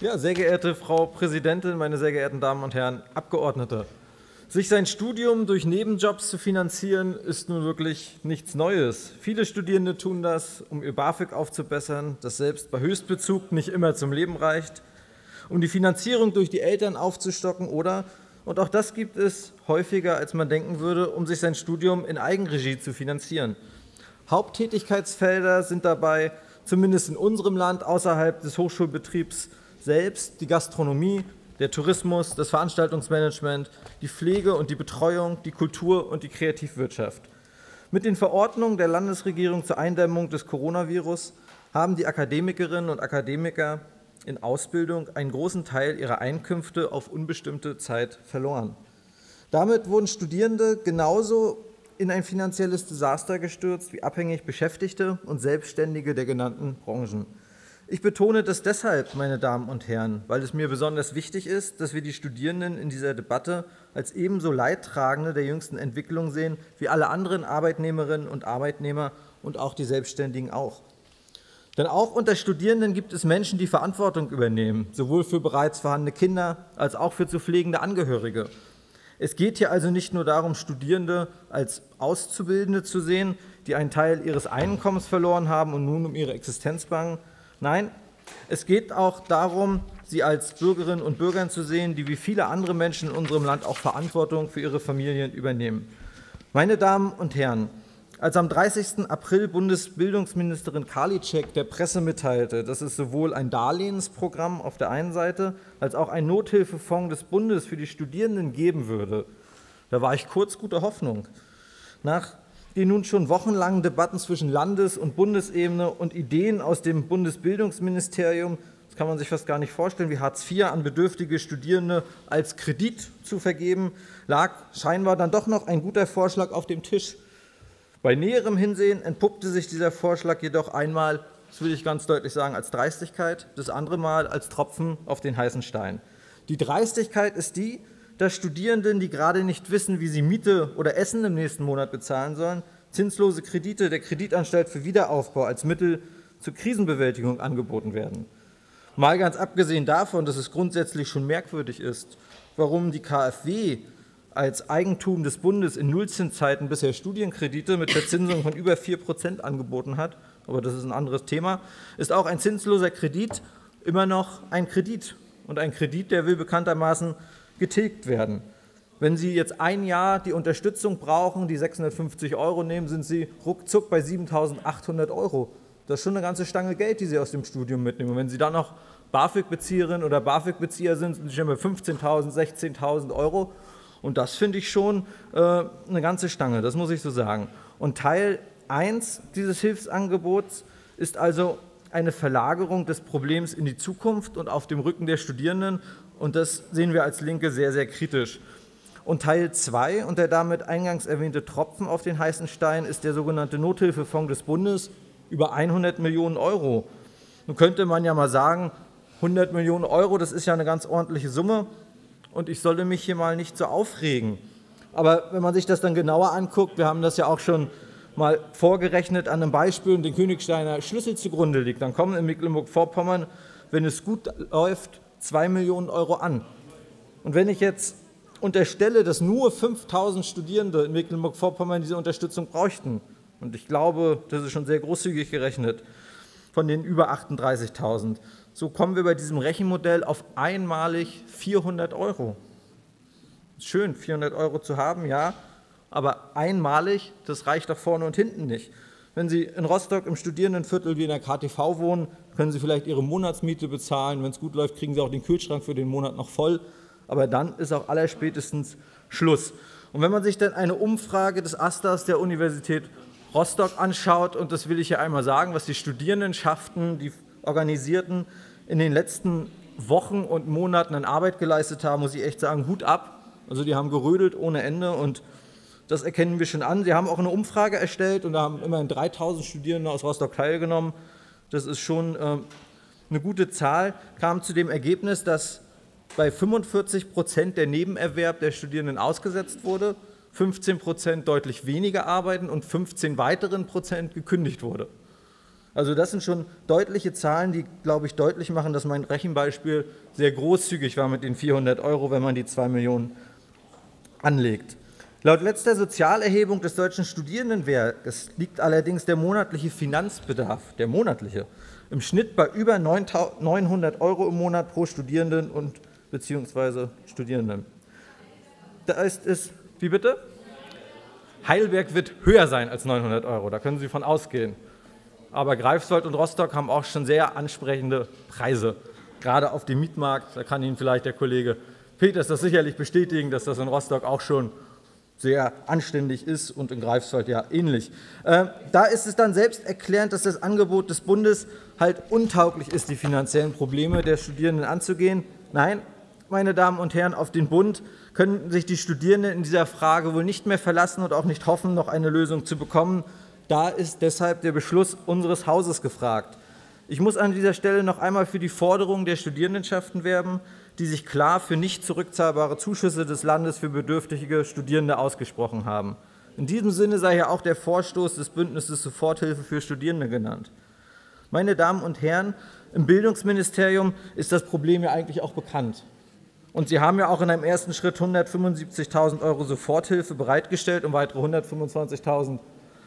Ja, sehr geehrte Frau Präsidentin, meine sehr geehrten Damen und Herren Abgeordnete! Sich sein Studium durch Nebenjobs zu finanzieren, ist nun wirklich nichts Neues. Viele Studierende tun das, um ihr BAföG aufzubessern, das selbst bei Höchstbezug nicht immer zum Leben reicht, um die Finanzierung durch die Eltern aufzustocken oder, und auch das gibt es häufiger, als man denken würde, um sich sein Studium in Eigenregie zu finanzieren. Haupttätigkeitsfelder sind dabei, zumindest in unserem Land, außerhalb des Hochschulbetriebs selbst die Gastronomie, der Tourismus, das Veranstaltungsmanagement, die Pflege und die Betreuung, die Kultur und die Kreativwirtschaft. Mit den Verordnungen der Landesregierung zur Eindämmung des Coronavirus haben die Akademikerinnen und Akademiker in Ausbildung einen großen Teil ihrer Einkünfte auf unbestimmte Zeit verloren. Damit wurden Studierende genauso in ein finanzielles Desaster gestürzt wie abhängig Beschäftigte und Selbstständige der genannten Branchen. Ich betone das deshalb, meine Damen und Herren, weil es mir besonders wichtig ist, dass wir die Studierenden in dieser Debatte als ebenso Leidtragende der jüngsten Entwicklung sehen wie alle anderen Arbeitnehmerinnen und Arbeitnehmer und auch die Selbstständigen auch. Denn auch unter Studierenden gibt es Menschen, die Verantwortung übernehmen, sowohl für bereits vorhandene Kinder als auch für zu pflegende Angehörige. Es geht hier also nicht nur darum, Studierende als Auszubildende zu sehen, die einen Teil ihres Einkommens verloren haben und nun um ihre Existenz bangen, Nein, es geht auch darum, sie als Bürgerinnen und Bürger zu sehen, die wie viele andere Menschen in unserem Land auch Verantwortung für ihre Familien übernehmen. Meine Damen und Herren, als am 30. April Bundesbildungsministerin Karliczek der Presse mitteilte, dass es sowohl ein Darlehensprogramm auf der einen Seite als auch ein Nothilfefonds des Bundes für die Studierenden geben würde, da war ich kurz guter Hoffnung. Nach die nun schon wochenlangen Debatten zwischen Landes- und Bundesebene und Ideen aus dem Bundesbildungsministerium, das kann man sich fast gar nicht vorstellen, wie Hartz IV an bedürftige Studierende als Kredit zu vergeben, lag scheinbar dann doch noch ein guter Vorschlag auf dem Tisch. Bei näherem Hinsehen entpuppte sich dieser Vorschlag jedoch einmal, das will ich ganz deutlich sagen, als Dreistigkeit, das andere Mal als Tropfen auf den heißen Stein. Die Dreistigkeit ist die, dass Studierenden, die gerade nicht wissen, wie sie Miete oder Essen im nächsten Monat bezahlen sollen, zinslose Kredite der Kreditanstalt für Wiederaufbau als Mittel zur Krisenbewältigung angeboten werden. Mal ganz abgesehen davon, dass es grundsätzlich schon merkwürdig ist, warum die KfW als Eigentum des Bundes in Nullzinszeiten bisher Studienkredite mit Verzinsung von über 4 Prozent angeboten hat, aber das ist ein anderes Thema, ist auch ein zinsloser Kredit immer noch ein Kredit. Und ein Kredit, der will bekanntermaßen getilgt werden. Wenn Sie jetzt ein Jahr die Unterstützung brauchen, die 650 Euro nehmen, sind Sie ruckzuck bei 7.800 Euro. Das ist schon eine ganze Stange Geld, die Sie aus dem Studium mitnehmen. Und wenn Sie dann noch BAföG-Bezieherin oder BAföG-Bezieher sind, sind Sie schon bei 15.000, 16.000 Euro. Und das finde ich schon äh, eine ganze Stange, das muss ich so sagen. Und Teil 1 dieses Hilfsangebots ist also eine Verlagerung des Problems in die Zukunft und auf dem Rücken der Studierenden und das sehen wir als Linke sehr, sehr kritisch. Und Teil 2 und der damit eingangs erwähnte Tropfen auf den heißen Stein ist der sogenannte Nothilfefonds des Bundes über 100 Millionen Euro. Nun könnte man ja mal sagen, 100 Millionen Euro, das ist ja eine ganz ordentliche Summe und ich sollte mich hier mal nicht so aufregen. Aber wenn man sich das dann genauer anguckt, wir haben das ja auch schon mal vorgerechnet an einem Beispiel und den Königsteiner Schlüssel zugrunde liegt, dann kommen in Mecklenburg-Vorpommern, wenn es gut läuft, 2 Millionen Euro an. Und wenn ich jetzt unterstelle, dass nur 5.000 Studierende in Mecklenburg-Vorpommern diese Unterstützung bräuchten, und ich glaube, das ist schon sehr großzügig gerechnet, von den über 38.000, so kommen wir bei diesem Rechenmodell auf einmalig 400 Euro. Schön, 400 Euro zu haben, ja, aber einmalig, das reicht doch vorne und hinten nicht. Wenn Sie in Rostock im Studierendenviertel wie in der KTV wohnen, können Sie vielleicht Ihre Monatsmiete bezahlen. Wenn es gut läuft, kriegen Sie auch den Kühlschrank für den Monat noch voll. Aber dann ist auch allerspätestens Schluss. Und wenn man sich dann eine Umfrage des Asters der Universität Rostock anschaut, und das will ich hier einmal sagen, was die Studierendenschaften, die Organisierten in den letzten Wochen und Monaten an Arbeit geleistet haben, muss ich echt sagen, Hut ab. Also die haben gerödelt ohne Ende und das erkennen wir schon an. Sie haben auch eine Umfrage erstellt und da haben immerhin 3000 Studierende aus Rostock teilgenommen. Das ist schon äh, eine gute Zahl. Kam zu dem Ergebnis, dass bei 45 Prozent der Nebenerwerb der Studierenden ausgesetzt wurde, 15 Prozent deutlich weniger arbeiten und 15 weiteren Prozent gekündigt wurde. Also das sind schon deutliche Zahlen, die, glaube ich, deutlich machen, dass mein Rechenbeispiel sehr großzügig war mit den 400 Euro, wenn man die 2 Millionen anlegt. Laut letzter Sozialerhebung des Deutschen Studierendenwerkes liegt allerdings der monatliche Finanzbedarf, der monatliche, im Schnitt bei über 900 Euro im Monat pro Studierenden und bzw. Studierenden. Da ist es, wie bitte? Heidelberg wird höher sein als 900 Euro, da können Sie von ausgehen. Aber Greifswald und Rostock haben auch schon sehr ansprechende Preise, gerade auf dem Mietmarkt. Da kann Ihnen vielleicht der Kollege Peters das sicherlich bestätigen, dass das in Rostock auch schon sehr anständig ist und in Greifswald ja ähnlich. Äh, da ist es dann selbst erklärend, dass das Angebot des Bundes halt untauglich ist, die finanziellen Probleme der Studierenden anzugehen. Nein, meine Damen und Herren, auf den Bund können sich die Studierenden in dieser Frage wohl nicht mehr verlassen und auch nicht hoffen, noch eine Lösung zu bekommen. Da ist deshalb der Beschluss unseres Hauses gefragt. Ich muss an dieser Stelle noch einmal für die Forderungen der Studierendenschaften werben, die sich klar für nicht zurückzahlbare Zuschüsse des Landes für bedürftige Studierende ausgesprochen haben. In diesem Sinne sei ja auch der Vorstoß des Bündnisses Soforthilfe für Studierende genannt. Meine Damen und Herren, im Bildungsministerium ist das Problem ja eigentlich auch bekannt. Und Sie haben ja auch in einem ersten Schritt 175.000 Euro Soforthilfe bereitgestellt und weitere 125.000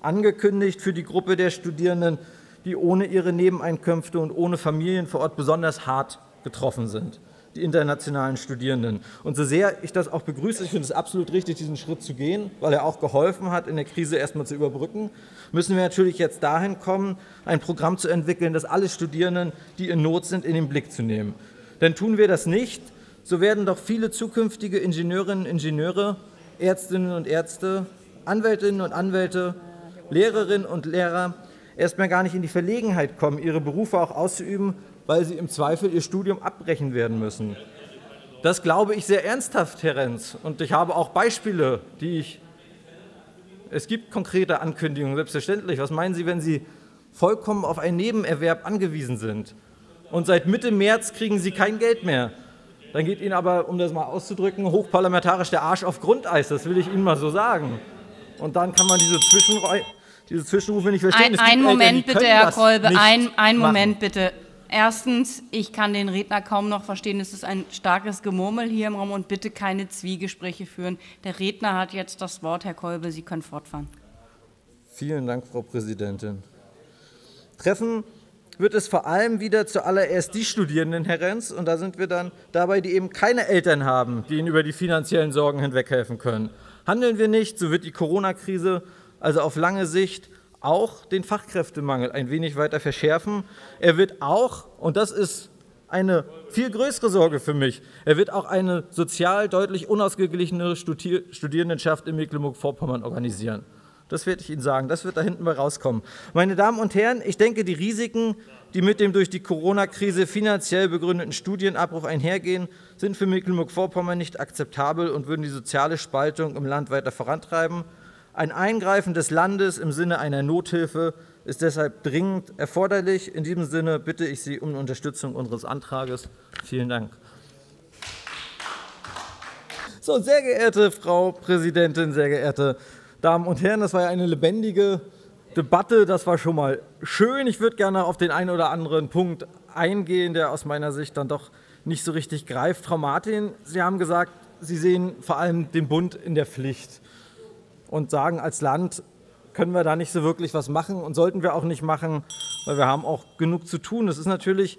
angekündigt für die Gruppe der Studierenden, die ohne ihre Nebeneinkünfte und ohne Familien vor Ort besonders hart getroffen sind, die internationalen Studierenden. Und so sehr ich das auch begrüße, ich finde es absolut richtig, diesen Schritt zu gehen, weil er auch geholfen hat, in der Krise erstmal zu überbrücken, müssen wir natürlich jetzt dahin kommen, ein Programm zu entwickeln, das alle Studierenden, die in Not sind, in den Blick zu nehmen. Denn tun wir das nicht, so werden doch viele zukünftige Ingenieurinnen und Ingenieure, Ärztinnen und Ärzte, Anwältinnen und Anwälte Lehrerinnen und Lehrer erstmal gar nicht in die Verlegenheit kommen, ihre Berufe auch auszuüben, weil sie im Zweifel ihr Studium abbrechen werden müssen. Das glaube ich sehr ernsthaft, Herr Renz. Und ich habe auch Beispiele, die ich. Es gibt konkrete Ankündigungen, selbstverständlich. Was meinen Sie, wenn Sie vollkommen auf einen Nebenerwerb angewiesen sind und seit Mitte März kriegen Sie kein Geld mehr? Dann geht Ihnen aber, um das mal auszudrücken, hochparlamentarisch der Arsch auf Grundeis. Das will ich Ihnen mal so sagen. Und dann kann man diese Zwischenräume diese Zwischenrufe nicht verstehen. Ein, einen Moment bitte, Herr Kolbe, ein, einen Moment bitte. Erstens, ich kann den Redner kaum noch verstehen. Es ist ein starkes Gemurmel hier im Raum und bitte keine Zwiegespräche führen. Der Redner hat jetzt das Wort. Herr Kolbe, Sie können fortfahren. Vielen Dank, Frau Präsidentin. Treffen wird es vor allem wieder zuallererst die Studierenden, Herr Renz, und da sind wir dann dabei, die eben keine Eltern haben, die ihnen über die finanziellen Sorgen hinweghelfen können. Handeln wir nicht, so wird die Corona-Krise also auf lange Sicht auch den Fachkräftemangel ein wenig weiter verschärfen. Er wird auch, und das ist eine viel größere Sorge für mich, er wird auch eine sozial deutlich unausgeglichenere Studierendenschaft in Mecklenburg-Vorpommern organisieren. Das werde ich Ihnen sagen. Das wird da hinten mal rauskommen. Meine Damen und Herren, ich denke, die Risiken, die mit dem durch die Corona-Krise finanziell begründeten Studienabbruch einhergehen, sind für Mecklenburg-Vorpommern nicht akzeptabel und würden die soziale Spaltung im Land weiter vorantreiben. Ein Eingreifen des Landes im Sinne einer Nothilfe ist deshalb dringend erforderlich. In diesem Sinne bitte ich Sie um Unterstützung unseres Antrags. Vielen Dank. So, sehr geehrte Frau Präsidentin, sehr geehrte Damen und Herren, das war ja eine lebendige Debatte. Das war schon mal schön. Ich würde gerne auf den einen oder anderen Punkt eingehen, der aus meiner Sicht dann doch nicht so richtig greift. Frau Martin, Sie haben gesagt, Sie sehen vor allem den Bund in der Pflicht und sagen, als Land können wir da nicht so wirklich was machen und sollten wir auch nicht machen, weil wir haben auch genug zu tun. Das ist natürlich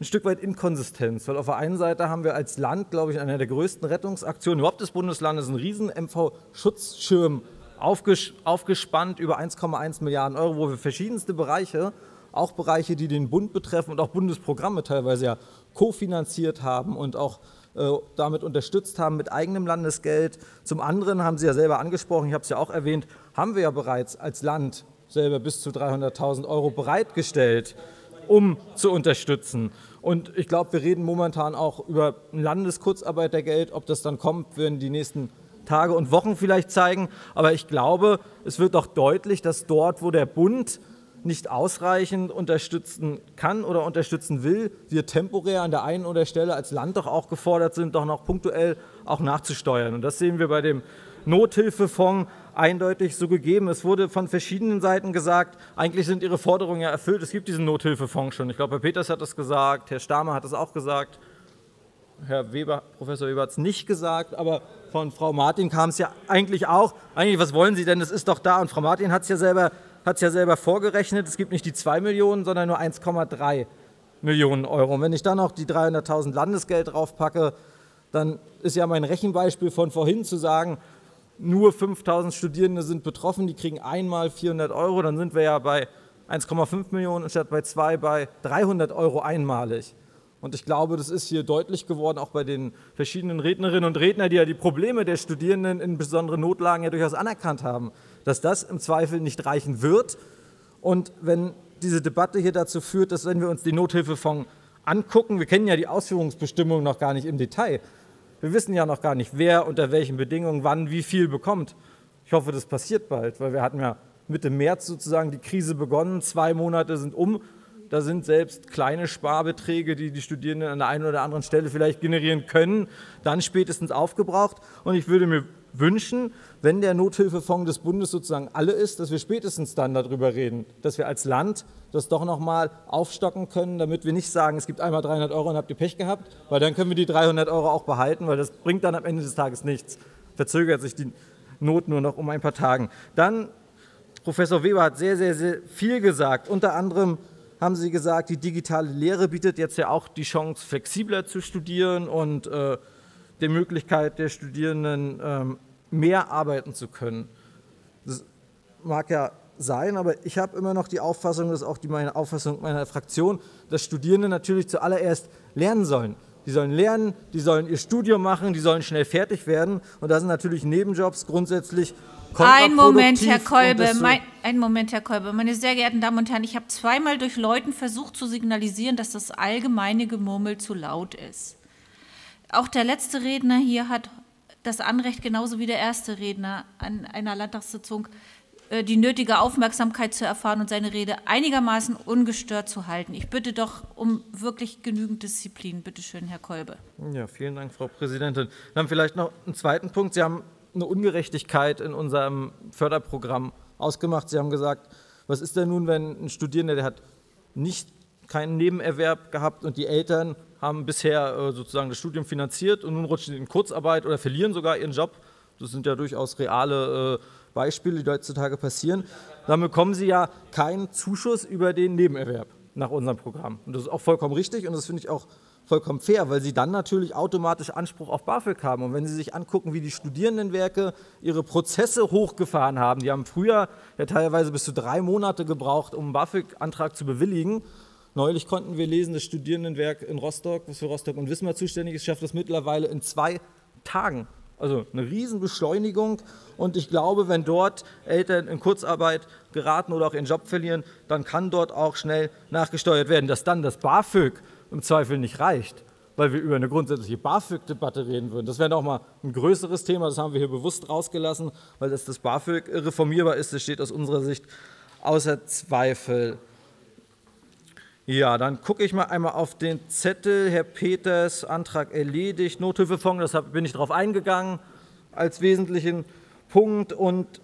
ein Stück weit Inkonsistenz, weil auf der einen Seite haben wir als Land, glaube ich, eine der größten Rettungsaktionen überhaupt des Bundeslandes, einen riesen MV-Schutzschirm aufgespannt über 1,1 Milliarden Euro, wo wir verschiedenste Bereiche, auch Bereiche, die den Bund betreffen und auch Bundesprogramme teilweise ja kofinanziert haben und auch damit unterstützt haben mit eigenem Landesgeld. Zum anderen haben Sie ja selber angesprochen, ich habe es ja auch erwähnt, haben wir ja bereits als Land selber bis zu 300.000 Euro bereitgestellt, um zu unterstützen. Und ich glaube, wir reden momentan auch über ein Landeskurzarbeitergeld. Ob das dann kommt, werden die nächsten Tage und Wochen vielleicht zeigen. Aber ich glaube, es wird doch deutlich, dass dort, wo der Bund nicht ausreichend unterstützen kann oder unterstützen will, wir temporär an der einen oder Stelle als Land doch auch gefordert sind, doch noch punktuell auch nachzusteuern. Und das sehen wir bei dem Nothilfefonds eindeutig so gegeben. Es wurde von verschiedenen Seiten gesagt, eigentlich sind ihre Forderungen ja erfüllt. Es gibt diesen Nothilfefonds schon. Ich glaube, Herr Peters hat das gesagt, Herr Stamer hat es auch gesagt. Herr Weber, Professor Weber hat es nicht gesagt, aber von Frau Martin kam es ja eigentlich auch. Eigentlich, was wollen Sie denn? Das ist doch da. Und Frau Martin hat es ja selber, ja selber vorgerechnet. Es gibt nicht die 2 Millionen, sondern nur 1,3 Millionen Euro. Und wenn ich dann noch die 300.000 Landesgeld draufpacke, dann ist ja mein Rechenbeispiel von vorhin zu sagen, nur 5.000 Studierende sind betroffen, die kriegen einmal 400 Euro, dann sind wir ja bei 1,5 Millionen statt bei 2 bei 300 Euro einmalig. Und ich glaube, das ist hier deutlich geworden, auch bei den verschiedenen Rednerinnen und Rednern, die ja die Probleme der Studierenden in besonderen Notlagen ja durchaus anerkannt haben, dass das im Zweifel nicht reichen wird. Und wenn diese Debatte hier dazu führt, dass wenn wir uns den Nothilfefonds angucken, wir kennen ja die Ausführungsbestimmungen noch gar nicht im Detail, wir wissen ja noch gar nicht, wer unter welchen Bedingungen wann wie viel bekommt. Ich hoffe, das passiert bald, weil wir hatten ja Mitte März sozusagen die Krise begonnen, zwei Monate sind um. Da sind selbst kleine Sparbeträge, die die Studierenden an der einen oder anderen Stelle vielleicht generieren können, dann spätestens aufgebraucht. Und ich würde mir wünschen, wenn der Nothilfefonds des Bundes sozusagen alle ist, dass wir spätestens dann darüber reden, dass wir als Land das doch noch mal aufstocken können, damit wir nicht sagen, es gibt einmal 300 Euro und habt ihr Pech gehabt, weil dann können wir die 300 Euro auch behalten, weil das bringt dann am Ende des Tages nichts. Verzögert sich die Not nur noch um ein paar Tage. Dann, Professor Weber hat sehr, sehr, sehr viel gesagt. Unter anderem haben Sie gesagt, die digitale Lehre bietet jetzt ja auch die Chance, flexibler zu studieren und äh, die Möglichkeit der Studierenden, ähm, mehr arbeiten zu können. Das mag ja sein, aber ich habe immer noch die Auffassung, das ist auch die meine Auffassung meiner Fraktion, dass Studierende natürlich zuallererst lernen sollen. Die sollen lernen, die sollen ihr Studium machen, die sollen schnell fertig werden. Und da sind natürlich Nebenjobs grundsätzlich ein Moment, Herr Kolbe, mein, ein Moment, Herr Kolbe. Meine sehr geehrten Damen und Herren, ich habe zweimal durch Leuten versucht zu signalisieren, dass das allgemeine Gemurmel zu laut ist. Auch der letzte Redner hier hat das Anrecht, genauso wie der erste Redner an einer Landtagssitzung, äh, die nötige Aufmerksamkeit zu erfahren und seine Rede einigermaßen ungestört zu halten. Ich bitte doch um wirklich genügend Disziplin. Bitte schön, Herr Kolbe. Ja, vielen Dank, Frau Präsidentin. Dann vielleicht noch einen zweiten Punkt. Sie haben eine Ungerechtigkeit in unserem Förderprogramm ausgemacht. Sie haben gesagt, was ist denn nun, wenn ein Studierender, der hat nicht keinen Nebenerwerb gehabt und die Eltern haben bisher äh, sozusagen das Studium finanziert und nun rutschen sie in Kurzarbeit oder verlieren sogar ihren Job. Das sind ja durchaus reale äh, Beispiele, die heutzutage passieren. Dann bekommen sie ja keinen Zuschuss über den Nebenerwerb nach unserem Programm. Und das ist auch vollkommen richtig und das finde ich auch vollkommen fair, weil sie dann natürlich automatisch Anspruch auf BAföG haben. Und wenn Sie sich angucken, wie die Studierendenwerke ihre Prozesse hochgefahren haben, die haben früher ja teilweise bis zu drei Monate gebraucht, um einen BAföG-Antrag zu bewilligen. Neulich konnten wir lesen, das Studierendenwerk in Rostock, was für Rostock und Wismar zuständig ist, schafft das mittlerweile in zwei Tagen. Also eine Riesenbeschleunigung. Und ich glaube, wenn dort Eltern in Kurzarbeit geraten oder auch ihren Job verlieren, dann kann dort auch schnell nachgesteuert werden. Dass dann das BAföG im Zweifel nicht reicht, weil wir über eine grundsätzliche BAföG-Debatte reden würden. Das wäre auch mal ein größeres Thema, das haben wir hier bewusst rausgelassen, weil dass das BAföG reformierbar ist, das steht aus unserer Sicht außer Zweifel. Ja, dann gucke ich mal einmal auf den Zettel. Herr Peters, Antrag erledigt, Nothilfefonds, deshalb bin ich darauf eingegangen als wesentlichen Punkt. Und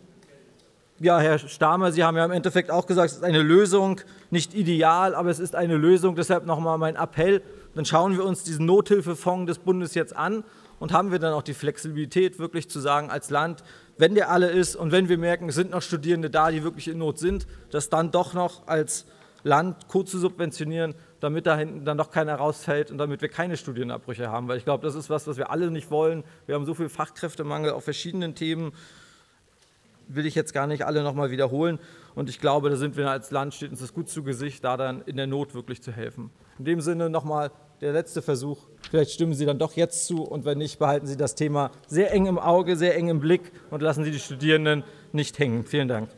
ja, Herr Stamer, Sie haben ja im Endeffekt auch gesagt, es ist eine Lösung, nicht ideal, aber es ist eine Lösung. Deshalb nochmal mein Appell, dann schauen wir uns diesen Nothilfefonds des Bundes jetzt an und haben wir dann auch die Flexibilität, wirklich zu sagen, als Land, wenn der alle ist und wenn wir merken, es sind noch Studierende da, die wirklich in Not sind, das dann doch noch als Land kurz zu subventionieren, damit da hinten dann doch keiner rausfällt und damit wir keine Studienabbrüche haben. Weil ich glaube, das ist was, was wir alle nicht wollen. Wir haben so viel Fachkräftemangel auf verschiedenen Themen, will ich jetzt gar nicht alle nochmal wiederholen. Und ich glaube, da sind wir als Land, steht uns das gut zu Gesicht, da dann in der Not wirklich zu helfen. In dem Sinne nochmal der letzte Versuch. Vielleicht stimmen Sie dann doch jetzt zu und wenn nicht, behalten Sie das Thema sehr eng im Auge, sehr eng im Blick und lassen Sie die Studierenden nicht hängen. Vielen Dank.